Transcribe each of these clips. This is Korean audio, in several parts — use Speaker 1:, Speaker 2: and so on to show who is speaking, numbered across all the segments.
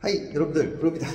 Speaker 1: 하이 여러분들. 부릅니다.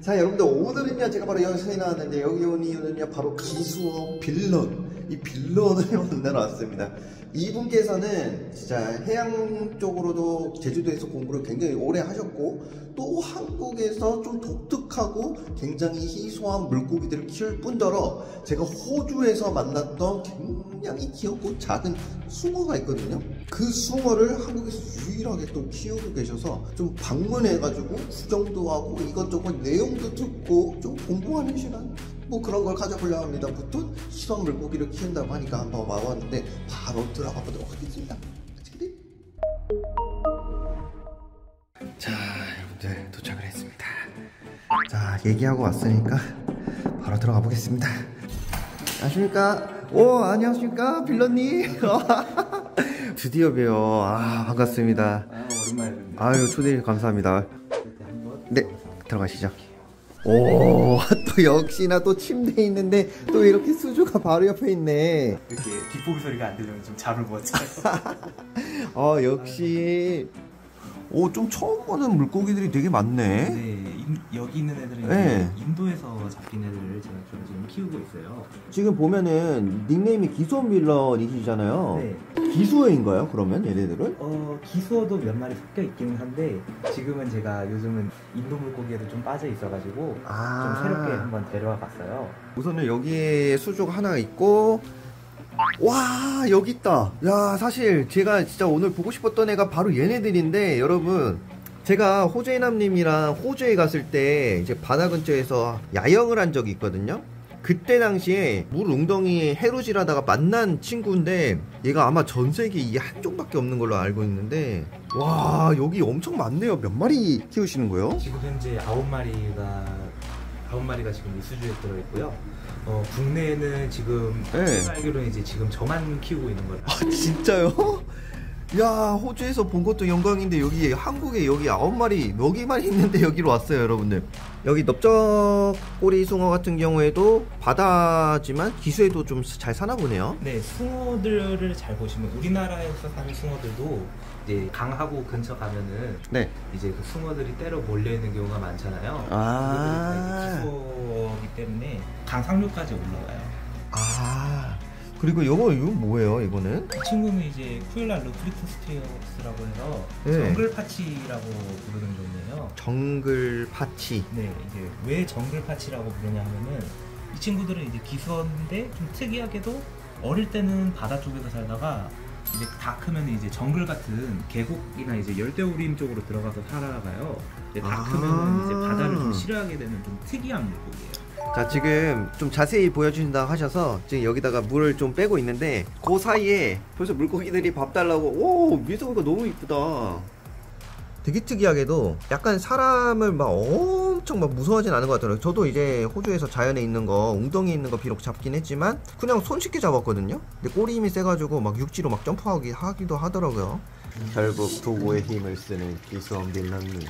Speaker 1: 자 여러분들. 오늘은요 제가 바로 여기에 나왔는데 여기 온 이유는요 바로 기수어 빌런 이 빌런을 만나러 왔습니다. 이분께서는 진짜 해양 쪽으로도 제주도에서 공부를 굉장히 오래 하셨고 또 한국에서 좀 독특하고 굉장히 희소한 물고기들을 키울 뿐더러 제가 호주에서 만났던 굉장히 귀엽고 작은 숭어가 있거든요. 그 숭어를 한국에서 유일하게 또 키우고 계셔서 좀 방문해가지고 구경도 하고 이것저것 내용도 듣고 좀 공부하는 시간 뭐 그런 걸 가져보려고 합니다. 무튼 희소한 물고기를 키운다고 하니까 한번 와봤는데 바로 들어가 보도록 하겠습니다. 자 여러분들 도착을 했습니다. 자 얘기하고 왔으니까 바로 들어가 보겠습니다. 안녕하십니까? 오 안녕하십니까 빌런님 드디어 뵈요 아 반갑습니다
Speaker 2: 아, 오랜만에 뵙네.
Speaker 1: 아유 초대해 감사합니다 네 들어가시죠 오 또 역시나 또 침대에 있는데 또 이렇게 수주가 바로 옆에 있네.
Speaker 2: 이렇게 뒷보기 소리가 안 들리면 좀 잠을 못 자요.
Speaker 1: 어 역시. 오 좀 처음 보는 물고기들이 되게 많네.
Speaker 2: 네, 인- 여기 있는 애들은
Speaker 1: 네.
Speaker 2: 인도에서 잡힌 애들을 제가 좀 지금 키우고 있어요.
Speaker 1: 지금 보면은 닉네임이 기수원 빌런이시잖아요
Speaker 2: 네.
Speaker 1: 기수어인가요 그러면 얘네들은?
Speaker 2: 어, 기수어도 몇 마리 섞여 있기는 한데 지금은 제가 요즘은 인도 물고기에도 좀 빠져 있어가지고
Speaker 1: 아
Speaker 2: 좀 새롭게 한번 데려와 봤어요.
Speaker 1: 우선은 여기에 수조가 하나 있고 와 여기 있다 야 사실 제가 진짜 오늘 보고 싶었던 애가 바로 얘네들인데 여러분 제가 호주이남님이랑 호주에 갔을 때 이제 바다 근처에서 야영을 한 적이 있거든요 그때 당시에 물 웅덩이에 해루질 하다가 만난 친구인데 얘가 아마 전 세계 이 한쪽밖에 없는 걸로 알고 있는데 와 여기 엄청 많네요 몇 마리 키우시는 거예요?
Speaker 2: 지금 현재 아홉 마리가 아홉 마리가 지금 이 수주에 들어 있고요. 어, 국내에는 지금
Speaker 1: 네.
Speaker 2: 알기로는 이제 지금 저만 키우고 있는 거예요.
Speaker 1: 아 진짜요? 야 호주에서 본 것도 영광인데 여기 한국에 여기 아홉 마리 여기만 있는데 여기로 왔어요 여러분들 여기 넓적꼬리 숭어 같은 경우에도 바다지만 기수에도 좀 잘 사나 보네요
Speaker 2: 네, 숭어들을 잘 보시면 우리나라에서 사는 숭어들도 이제 강하고 근처 가면은
Speaker 1: 네
Speaker 2: 이제 그 숭어들이 때려 몰려 있는 경우가 많잖아요.
Speaker 1: 아.
Speaker 2: 기수어기 때문에 강 상류까지 올라와요.
Speaker 1: 아 그리고 이거 이거 뭐예요 이거는?
Speaker 2: 이 친구는 이제 Kuhlia rupestris라고 해서
Speaker 1: 네.
Speaker 2: jungle perch라고 부르는 종이에요.
Speaker 1: jungle perch
Speaker 2: 네, 이제 왜 jungle perch라고 부르냐 하면은 이 친구들은 이제 기수어인데 좀 특이하게도 어릴 때는 바다 쪽에서 살다가 이제 다 크면 이제 정글 같은 계곡이나 이제 열대우림 쪽으로 들어가서 살아가요. 이제 다
Speaker 1: 아.
Speaker 2: 크면은 이제 바다를 좀 싫어하게 되는 좀 특이한 물고기예요.
Speaker 1: 자 지금 좀 자세히 보여주신다고 하셔서 지금 여기다가 물을 좀 빼고 있는데 그 사이에 벌써 물고기들이 밥 달라고 오 보니까 너무 이쁘다. 되게 특이하게도 약간 사람을 막 엄청 막 무서워하진 않은 것 같더라고요. 저도 이제 호주에서 자연에 있는 거 웅덩이에 있는 거 비록 잡긴 했지만 그냥 손쉽게 잡았거든요. 근데 꼬리 힘이 세가지고 막 육지로 막 점프하기 하기도 하더라고요 결국 도구의 힘을 쓰는 기수원 빌런님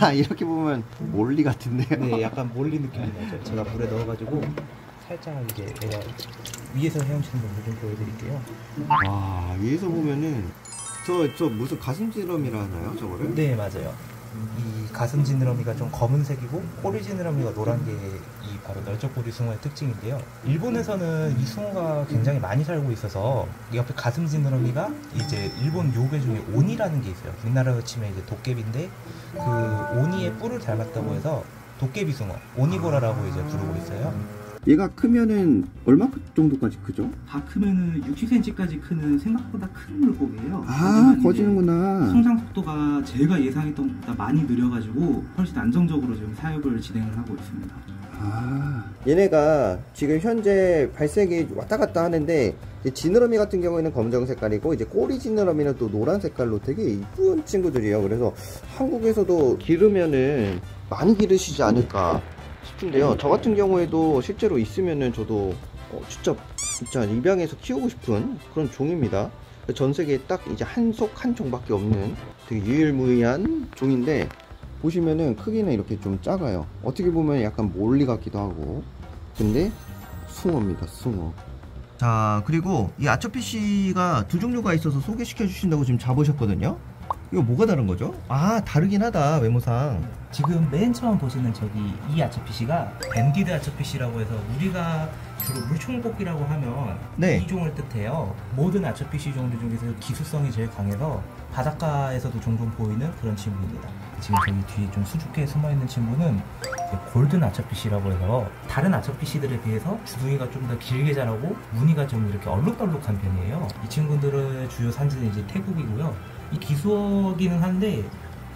Speaker 1: 아 이렇게 보면 몰리 같은데요
Speaker 2: 네, 약간 몰리 느낌이 나죠. 제가 물에 넣어가지고 살짝 이제 내가 위에서 헤엄치는 거좀 보여드릴게요.
Speaker 1: 와 위에서 보면은 저저 무슨 가슴지름이라 하나요 저거를?
Speaker 2: 네 맞아요. 이 가슴 지느러미가 좀 검은색이고 꼬리 지느러미가 노란 게 이 바로 널쩍꼬리 숭어의 특징인데요. 일본에서는 이 숭어가 굉장히 많이 살고 있어서 이 옆에 가슴 지느러미가 이제 일본 요괴 중에 오니라는 게 있어요. 우리나라로 치면 이제 도깨비인데 그 오니의 뿔을 닮았다고 해서 도깨비 숭어, 오니보라라고 이제 부르고 있어요.
Speaker 1: 얘가 크면은 얼마 정도까지 크죠?
Speaker 2: 다 크면은 60cm까지 크는 생각보다 큰 물고기예요.
Speaker 1: 아 거지는구나
Speaker 2: 성장 속도가 제가 예상했던 것보다 많이 느려가지고 훨씬 안정적으로 지금 사육을 진행을 하고 있습니다.
Speaker 1: 아 얘네가 지금 현재 발색이 왔다 갔다 하는데 지느러미 같은 경우에는 검정 색깔이고 이제 꼬리 지느러미는 또 노란 색깔로 되게 이쁜 친구들이에요 그래서 한국에서도 기르면은 많이 기르시지 않을까 싶은데요 저 같은 경우에도 실제로 있으면은 저도 어, 진짜 진짜 입양해서 키우고 싶은 그런 종입니다 전 세계에 딱 이제 한 속 한 종밖에 없는 되게 유일무이한 종인데 보시면은 크기는 이렇게 좀 작아요. 어떻게 보면 약간 몰리 같기도 하고. 근데 숭어입니다, 숭어. 자 그리고 이 아처피씨가 두 종류가 있어서 소개시켜 주신다고 지금 잡으셨거든요 이거 뭐가 다른 거죠? 아 다르긴 하다 외모상
Speaker 2: 지금 맨 처음 보시는 저기 이 아처피시가 밴디드 아처피시라고 해서 우리가 주로 물총뽑기라고 하면
Speaker 1: 네.
Speaker 2: 이 종을 뜻해요. 모든 아처피시 종류 중에서 기수성이 제일 강해서 바닷가에서도 종종 보이는 그런 친구입니다. 지금 저기 뒤에 좀 수줍게 숨어 있는 친구는 골든 아처피시라고 해서 다른 아처피시들에 비해서 주둥이가 좀 더 길게 자라고 무늬가 좀 이렇게 얼룩덜룩한 편이에요. 이 친구들의 주요 산지는 이제 태국이고요. 이 기수어기는 한데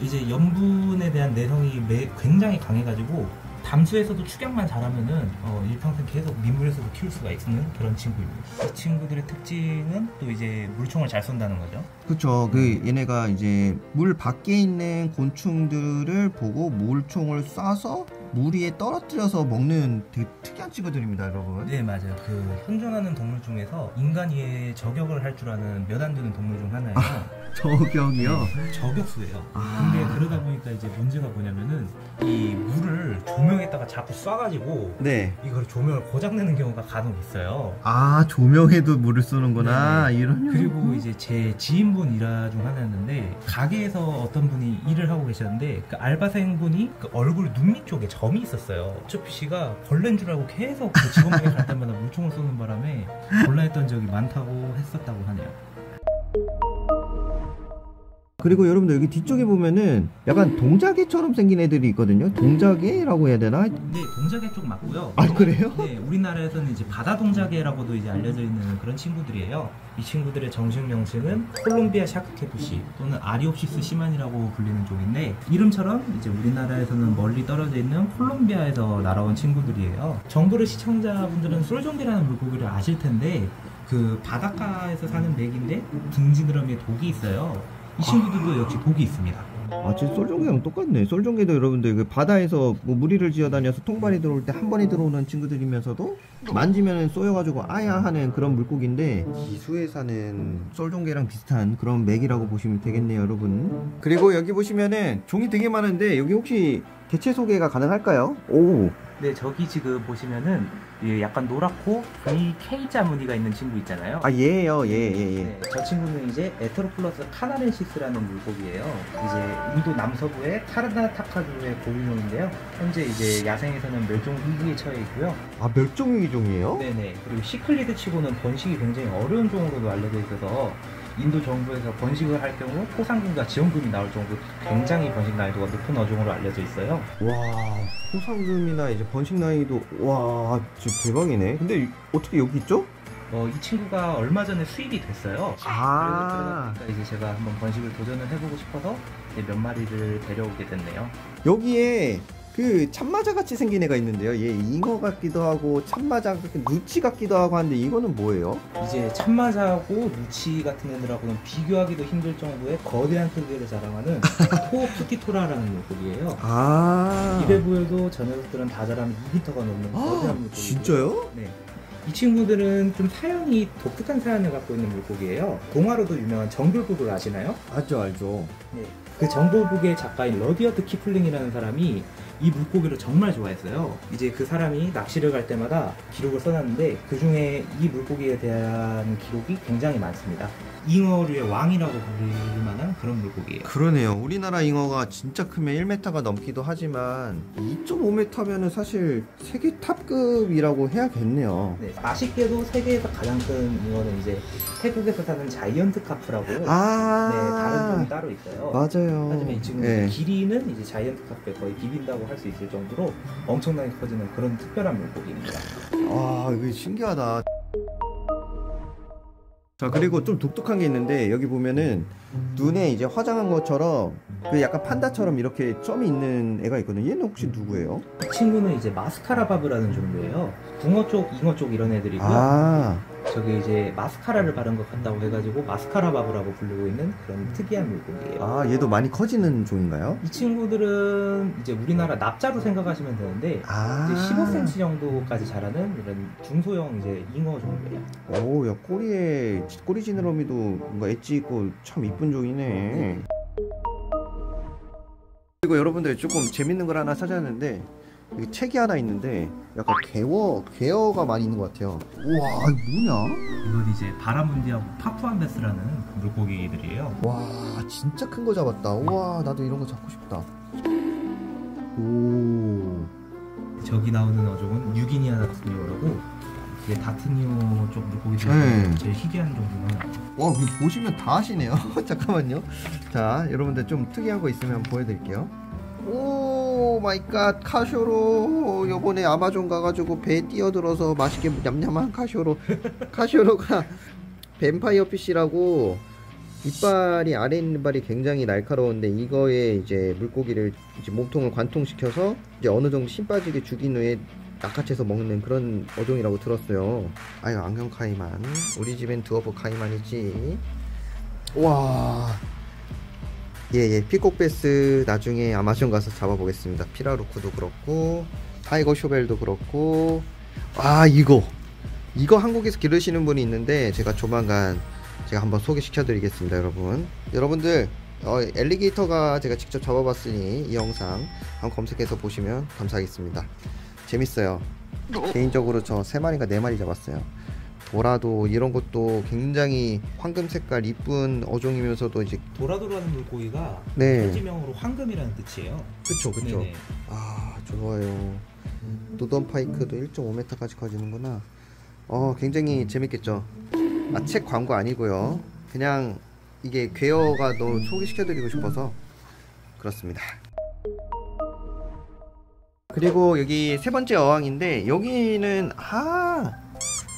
Speaker 2: 이제 염분에 대한 내성이 매- 굉장히 강해가지고 담수에서도 축약만 잘하면은 어, 일평생 계속 민물에서도 키울 수가 있는 그런 친구입니다. 이 친구들의 특징은 또 이제 물총을 잘 쏜다는 거죠.
Speaker 1: 그쵸 그 얘네가 이제 물 밖에 있는 곤충들을 보고 물총을 쏴서 물 위에 떨어뜨려서 먹는 되게 특이한 친구들입니다 여러분
Speaker 2: 네 맞아요. 그 현존하는 동물 중에서 인간 위에 저격을 할 줄 아는 몇 안 되는 동물 중 하나예요.
Speaker 1: 저격이요?
Speaker 2: 저격수예요.
Speaker 1: 아.
Speaker 2: 근데 그러다 보니까 이제 문제가 뭐냐면은 이 물을 조명에다가 자꾸 쏴가지고
Speaker 1: 네.
Speaker 2: 이걸 조명을 고장내는 경우가 간혹 있어요.
Speaker 1: 아 조명에도 물을 쏘는구나
Speaker 2: 네네.
Speaker 1: 이런
Speaker 2: 그리고 이제 제 지인분 일화 중 하나였는데 가게에서 어떤 분이 일을 하고 계셨는데 그 알바생분이 그 얼굴 눈 밑 쪽에 점이 있었어요. 초피 씨가 벌레인 줄 알고 계속 그 직원에게 갈 때마다 물총을 쏘는 바람에 곤란했던 적이 많다고 했었다고 하네요.
Speaker 1: 그리고 여러분들 여기 뒤쪽에 보면은 약간 동자개처럼 생긴 애들이 있거든요 동자개라고 해야 되나?
Speaker 2: 네, 동자개 쪽 맞고요.
Speaker 1: 아 그래요?
Speaker 2: 네, 우리나라에서는 이제 바다 동자개라고도 이제 알려져 있는 그런 친구들이에요. 이 친구들의 정식 명칭은 콜롬비아 shark catfish 또는 Ariopsis seemanni라고 불리는 종인데 이름처럼 이제 우리나라에서는 멀리 떨어져 있는 콜롬비아에서 날아온 친구들이에요. 정브르 시청자분들은 쏠종개라는 물고기를 아실 텐데 그 바닷가에서 사는 맥인데 등지느러미에 독이 있어요. 이 친구들도 역시 독이 있습니다.
Speaker 1: 아, 진짜 쏠종개랑 똑같네. 쏠종개도 여러분들 그 바다에서 뭐 무리를 지어 다녀서 통발이 들어올 때 한 번에 들어오는 친구들이면서도 만지면 쏘여가지고 아야 하는 그런 물고기인데 기수에 사는 쏠종개랑 비슷한 그런 맥이라고 보시면 되겠네요, 여러분. 그리고 여기 보시면은 종이 되게 많은데 여기 혹시 개체 소개가 가능할까요? 오,
Speaker 2: 네, 저기 지금 보시면은 이 약간 노랗고 V K자 무늬가 있는 친구 있잖아요.
Speaker 1: 아 얘예요, 얘, 얘, 얘.
Speaker 2: 네, 저 친구는 이제 Etroplus canarensis라는 물고기예요. 이제 인도 남서부의 카르나타카주의 고유종인데요. 현재 이제 야생에서는 멸종 위기에 처해 있고요.
Speaker 1: 아 멸종 위기 종이에요?
Speaker 2: 네 네. 그리고 cichlid 치고는 번식이 굉장히 어려운 종으로도 알려져 있어서 인도 정부에서 번식을 할 경우 포상금과 지원금이 나올 정도로 굉장히 번식 난이도가 높은 어종으로 알려져 있어요.
Speaker 1: 와 호상금이나 이제 번식 나이도 와 진짜 대박이네. 근데 이- 어떻게 여기 있죠?
Speaker 2: 어, 이 친구가 얼마 전에 수입이 됐어요.
Speaker 1: 아.
Speaker 2: 그러다 보니까 이제 제가 한번 번식을 도전을 해보고 싶어서 몇 마리를 데려오게 됐네요.
Speaker 1: 여기에 그 참마자 같이 생긴 애가 있는데요. 얘 잉어 같기도 하고 참마자 누치 같기도 하고 하는데 이거는 뭐예요?
Speaker 2: 이제 참마자하고 누치 같은 애들하고는 비교하기도 힘들 정도의 거대한 크기를 자랑하는 포프티토라라는 물고기예요.
Speaker 1: 아
Speaker 2: 입에 보여도 저 녀석들은 다 자라면 2m가 넘는 거대한 물고기.
Speaker 1: 진짜요?
Speaker 2: 네. 이 친구들은 좀 사연이 독특한 사연을 갖고 있는 물고기예요. 동화로도 유명한 정글북을 아시나요?
Speaker 1: 알죠 알죠.
Speaker 2: 네. 그 정글북의 작가인 러디어드 키플링이라는 사람이 이 물고기를 정말 좋아했어요. 이제 그 사람이 낚시를 갈 때마다 기록을 써놨는데 그 중에 이 물고기에 대한 기록이 굉장히 많습니다. 잉어류의 왕이라고 불릴 만한 그런 물고기예요.
Speaker 1: 그러네요. 우리나라 잉어가 진짜 크면 1m가 넘기도 하지만 2.5m면은 사실 세계 탑급이라고 해야겠네요.
Speaker 2: 네, 아쉽게도 세계에서 가장 큰 잉어는 이제 태국에서 사는 자이언트 카프라고
Speaker 1: 아
Speaker 2: 네, 다른 종이 따로 있어요.
Speaker 1: 맞아요.
Speaker 2: 하지만 이 친구
Speaker 1: 네.
Speaker 2: 길이는 이제 자이언트 카프에 거의 비빈다고 할 수 있을 정도로 엄청나게 커지는 그런 특별한 물고기입니다.
Speaker 1: 아 이거 신기하다 자 그리고 좀 독특한 게 있는데 여기 보면은 눈에 이제 화장한 것처럼 그 약간 판다처럼 이렇게 점이 있는 애가 있거든요 얘는 혹시 누구예요?
Speaker 2: 이 친구는 이제 마스카라 바브라는 종류예요. 붕어 쪽, 잉어 쪽 이런 애들이고요.
Speaker 1: 아
Speaker 2: 저기 이제 마스카라를 바른 것 같다고 해가지고 마스카라 바브라고 부르고 있는 그런 특이한 물고기예요.
Speaker 1: 아, 얘도 많이 커지는 종인가요?
Speaker 2: 이 친구들은 이제 우리나라 납자로 생각하시면 되는데
Speaker 1: 아
Speaker 2: 이제 15cm 정도까지 자라는 이런 중소형 이제 잉어 종류예요.
Speaker 1: 오야 꼬리에 꼬리 지느러미도 뭔가 엣지 있고 참 이쁜 종이네 그리고 여러분들 조금 재밌는 걸 하나 찾았는데 여기 책이 하나 있는데 약간 개워 개어가 많이 있는 것 같아요. 우와 이거 뭐냐?
Speaker 2: 이건 이제 바라문디하고 파푸안베스라는 물고기들이에요.
Speaker 1: 와 진짜 큰 거 잡았다. 우와 나도 이런 거 잡고 싶다. 오.
Speaker 2: 저기 나오는 어종은 뉴기니아 datnio라고 이게 datnio 쪽 물고기 중에
Speaker 1: 네.
Speaker 2: 제일 희귀한 종류는
Speaker 1: 와, 보시면 다 하시네요. 잠깐만요. 자, 여러분들 좀 특이한 거 있으면 보여드릴게요. oh my god, 카쇼로. 요번에 아마존 가가지고 배에 뛰어들어서 맛있게 냠냠한 카쇼로. 카쇼로가 vampire fish라고 이빨이 아래 있는 이빨이 굉장히 날카로운데 이거에 이제 물고기를 이제 몸통을 관통시켜서 이제 어느 정도 힘 빠지게 죽인 후에 낚아채서 먹는 그런 어종이라고 들었어요. 아유 안경 카이만 우리 집엔 두어버 카이만이지. 와. 예예. peacock bass 나중에 아마존 가서 잡아보겠습니다. 피라루크도 그렇고 tiger shovel도 그렇고. 아 이거. 이거 한국에서 기르시는 분이 있는데 제가 조만간 제가 한번 소개시켜 드리겠습니다 여러분. 여러분들 어, 엘리게이터가 제가 직접 잡아봤으니 이 영상 한번 검색해서 보시면 감사하겠습니다. 재밌어요. 개인적으로 저세 마리가 네 마리 잡았어요 도라도 이런 것도 굉장히 황금 색깔 이쁜 어종이면서도 이제
Speaker 2: 도라도라는 물고기가
Speaker 1: 네.
Speaker 2: 표지명으로 황금이라는 뜻이에요.
Speaker 1: 그쵸 그쵸.
Speaker 2: 네네.
Speaker 1: 아 좋아요. 노던 파이크도 1.5m까지 커지는구나. 어 굉장히 재밌겠죠. 아 책 광고 아니고요. 그냥 이게 괴어가 너무 소개시켜드리고 싶어서 그렇습니다. 그리고 여기 세 번째 어항인데 여기는 아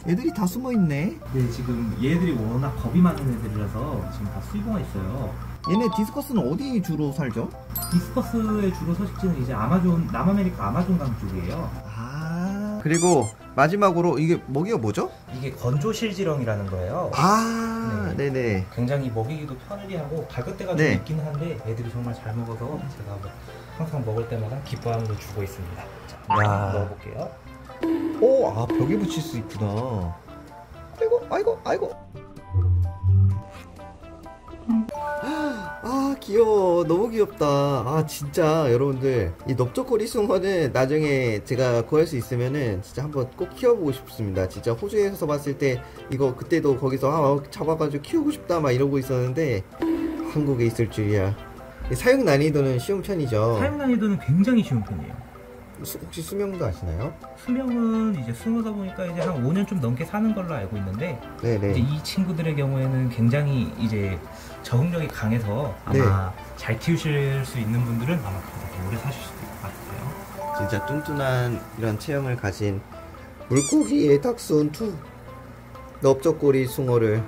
Speaker 1: 애들이 다 숨어 있네
Speaker 2: 네, 지금 얘들이 워낙 겁이 많은 애들이라서 지금 다 숨어가 있어요.
Speaker 1: 얘네 discus는 어디 주로 살죠?
Speaker 2: discus의 주로 서식지는 이제 아마존, 남아메리카 아마존강 쪽이에요.
Speaker 1: 아 그리고 마지막으로 이게 먹이가 뭐죠?
Speaker 2: 이게 건조 실지렁이라는 거예요.
Speaker 1: 아
Speaker 2: 네.
Speaker 1: 네네
Speaker 2: 굉장히 먹이기도 편리하고 갈것대가
Speaker 1: 네.
Speaker 2: 좀 있기는 한데 애들이 정말 잘 먹어서 제가 뭐 항상 먹을 때마다 기뻐하면서 주고 있습니다. 자,
Speaker 1: 야.
Speaker 2: 먹어볼게요.
Speaker 1: 오, 아 벽에 붙일 수 있구나. 아이고, 아이고, 아이고. 아 귀여워 너무 귀엽다 아 진짜 여러분들 이 넓적거리 숭어는 나중에 제가 구할 수 있으면은 진짜 한번 꼭 키워보고 싶습니다 진짜 호주에서 봤을 때 이거 그때도 거기서 아 잡아가지고 키우고 싶다 막 이러고 있었는데 한국에 있을 줄이야 이 사용 난이도는 쉬운 편이죠
Speaker 2: 사용 난이도는 굉장히 쉬운 편이에요.
Speaker 1: 수- 혹시 수명도 아시나요?
Speaker 2: 수명은 이제 숭어다 보니까 이제 한 5년 좀 넘게 사는 걸로 알고 있는데 이제
Speaker 1: 네네
Speaker 2: 이 친구들의 경우에는 굉장히 이제 적응력이 강해서 아마 잘 키우실 수 있는 분들은 아마 더 오래 사실 수도 있을 것 같아요.
Speaker 1: 진짜 뚱뚱한 이런 체형을 가진 물고기의 닥스온 2 넓적꼬리 숭어를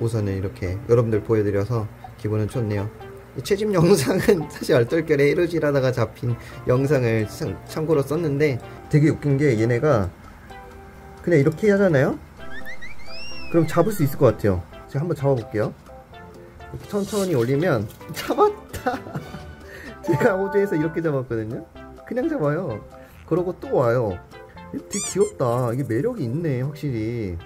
Speaker 1: 우선은 이렇게 여러분들 보여드려서 기분은 좋네요. 이 채집 영상은 사실 얼떨결에 이러질 하다가 잡힌 영상을 참- 참고로 썼는데 되게 웃긴 게 얘네가 그냥 이렇게 하잖아요? 그럼 잡을 수 있을 것 같아요. 제가 한번 잡아볼게요. 천천히 올리면 잡았다. 제가 호주에서 이렇게 잡았거든요. 그냥 잡아요. 그러고 또 와요. 되게 귀엽다. 이게 매력이 있네, 확실히.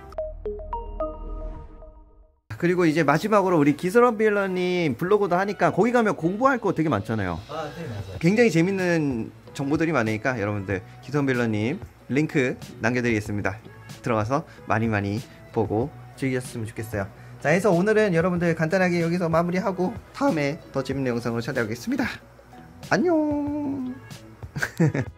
Speaker 1: 그리고 이제 마지막으로 우리 기스런 빌러님 블로그도 하니까 거기 가면 공부할 거 되게 많잖아요.
Speaker 2: 아, 네, 맞아요.
Speaker 1: 굉장히 재밌는 정보들이 많으니까 여러분들 기스런 빌러님 링크 남겨드리겠습니다. 들어가서 많이 많이 보고 즐기셨으면 좋겠어요. 자, 해서 오늘은 여러분들 간단하게 여기서 마무리하고 다음에 더 재밌는 영상으로 찾아오겠습니다. 안녕.